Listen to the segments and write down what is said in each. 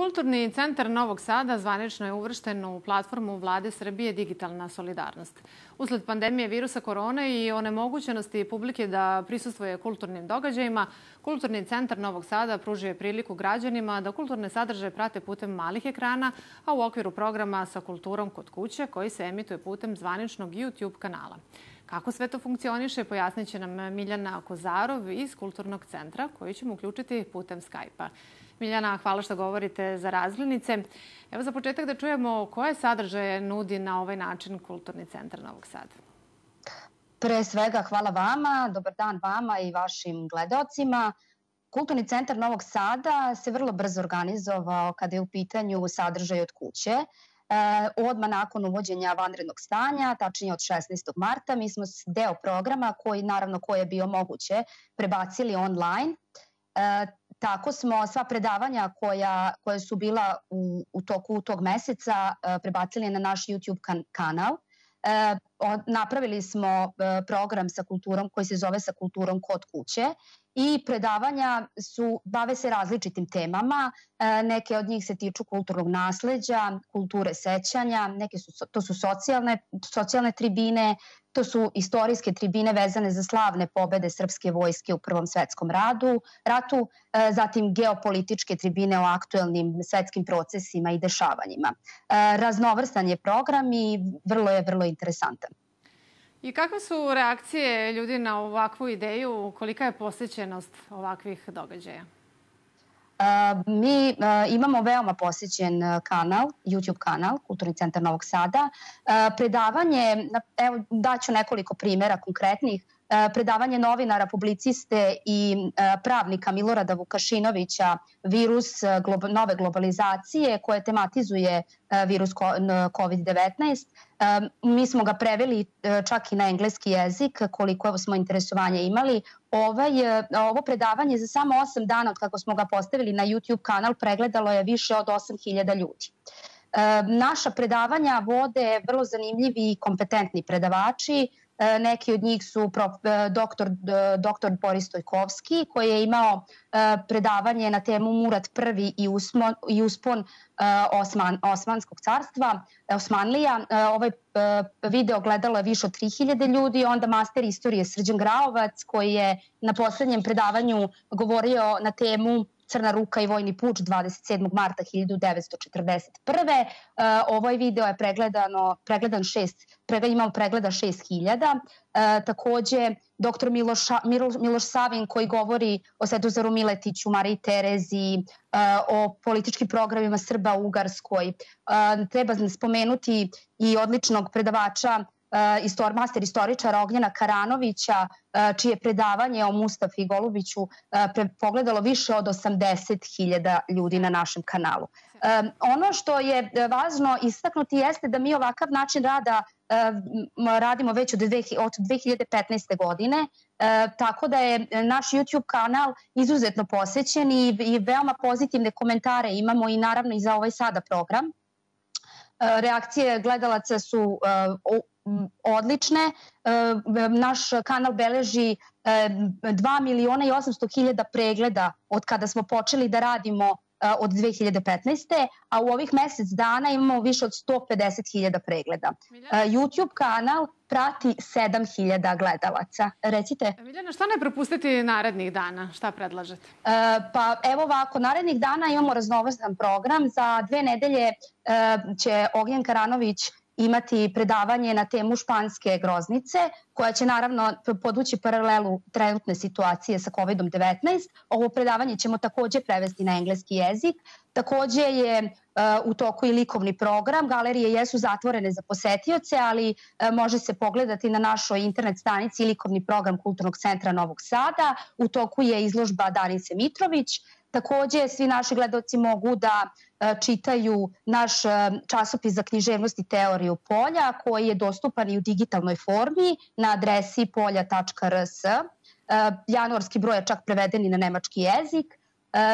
Kulturni centar Novog Sada zvanično je uvršten u platformu Vlade Srbije Digitalna solidarnost. Usled pandemije virusa korone i onemogućenosti publike da prisustvoje kulturnim događajima, Kulturni centar Novog Sada pružuje priliku građanima da kulturne sadržaje prate putem malih ekrana, a u okviru programa sa kulturom kod kuće koji se emituje putem zvaničnog YouTube kanala. Kako sve to funkcioniše, pojasnit će nam Miljana Kozarov iz Kulturnog centra, koji ćemo uključiti putem Skype-a. Miljana, hvala što govorite za razglednice. Evo za početak da čujemo koje sadržaje nudi na ovaj način Kulturni centar Novog Sada. Pre svega hvala vama, dobar dan vama i vašim gledocima. Kulturni centar Novog Sada se vrlo brzo organizovao kada je u pitanju sadržaj od kuće. E, odma nakon uvođenja vanrednog stanja, tačnije od 16. marta, mi smo deo programa koji naravno koje je bio moguće prebacili online. E, tako smo sva predavanja koja, koja su bila u, u toku tog meseca e, prebacili na naš YouTube kan, kanal. E, napravili smo e, program sa kulturom koji se zove sa kulturom kod kuće i predavanja su, bave se različitim temama, e, neke od njih se tiču kulturnog nasleđa, kulture sećanja, neke su, to su socijalne, socijalne tribine, to su istorijske tribine vezane za slavne pobede srpske vojske u Prvom svetskom radu, ratu, e, zatim geopolitičke tribine o aktuelnim svetskim procesima i dešavanjima. E, raznovrstan je program i vrlo je, vrlo interesantan. I kakve su reakcije ljudi na ovakvu ideju? Kolika je posjećenost ovakvih događaja? Mi imamo veoma posjećen kanal, YouTube kanal, Kulturni centar Novog Sada. Predavanje, evo daću nekoliko primjera konkretnih, predavanje novinara, publiciste i pravnika Milorada Vukašinovića virus nove globalizacije koje tematizuje virus COVID-19 Mi smo ga preveli e, čak i na engleski jezik, koliko smo interesovanja imali. Ovaj, e, ovo predavanje za samo 8 dana od kako smo ga postavili na YouTube kanal pregledalo je više od 8000 ljudi. Naša predavanja vode vrlo zanimljivi i kompetentni predavači E, neki od njih su prof, e, doktor, doktor Boris Stojkovski koji je imao e, predavanje na temu Murat I i, i uspon Osman, Osmanskog carstva, Osmanlija. Ovaj video gledalo je više od 3000 ljudi, onda master istorije Srđan Graovac koji je na poslednjem predavanju govorio na temu Crna ruka i vojni puč 27. marta 1941. Uh, ovaj video je pregledano, pregledan šest, pregled, imao pregleda 6000. Uh, takođe, dr. Miloš, Miloš Savin koji govori o Svedozaru Miletiću, Mariji Terezi, uh, o političkim programima Srba u Ugarskoj. Treba spomenuti i odličnog predavača istor, master istoričara Ognjena Karanovića, uh, čije predavanje o Mustafi Golubiću pre, pogledalo više od 80.000 ljudi na našem kanalu. Ono što je važno istaknuti jeste da mi ovakav način rada radimo već od, dve, od 2015. godine, tako da je naš YouTube kanal izuzetno posećen i veoma pozitivne komentare imamo i naravno i za ovaj sada program reakcije gledalaca su odlične. E, naš kanal beleži 2 e, miliona i 800 hiljada pregleda od kada smo počeli da radimo e, od 2015. a u ovih mesec dana imamo više od 150.000 pregleda. Miljana. YouTube kanal prati 7.000 gledalaca. Recite. Miljana, šta ne propustiti narednih dana? Šta predlažete? E, pa evo ovako, narednih dana imamo raznovrstan program. Za dve nedelje e, će Ognjen Karanović imati predavanje na temu španske groznice, koja će naravno podvući paralelu trenutne situacije sa COVID-19. Ovo predavanje ćemo takođe prevesti na engleski jezik. Takođe je uh, u toku i likovni program. Galerije jesu zatvorene za posetioce, ali uh, može se pogledati na našoj internet stanici likovni program Kulturnog centra Novog Sada. U toku je izložba Danice Mitrović. Takođe, svi naši gledoci mogu da e, čitaju naš e, časopis za književnost i teoriju polja koji je dostupan i u digitalnoj formi na adresi polja.rs. E, januarski broj je čak preveden i na nemački jezik.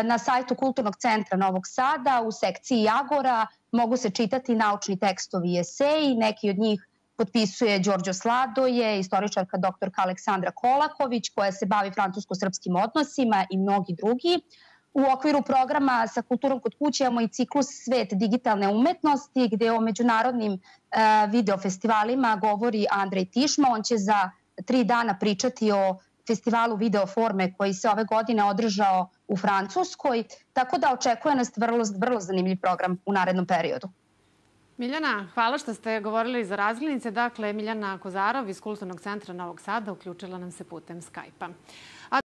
Na sajtu Kulturnog centra Novog Sada u sekciji Agora mogu se čitati naučni tekstovi i eseji, neki od njih potpisuje Đorđo Sladoje, istoričarka doktorka Aleksandra Kolaković koja se bavi francusko-srpskim odnosima i mnogi drugi. U okviru programa sa kulturom kod kuće imamo i ciklus Svet digitalne umetnosti gde o međunarodnim e, videofestivalima govori Andrej Tišma. On će za tri dana pričati o festivalu videoforme koji se ove godine održao u Francuskoj, tako da očekuje nas vrlo, vrlo zanimljiv program u narednom periodu. Miljana, hvala što ste govorili za razglednice. Dakle, Miljana Kozarov iz Kulturnog centra Novog Sada uključila nam se putem Skype-a.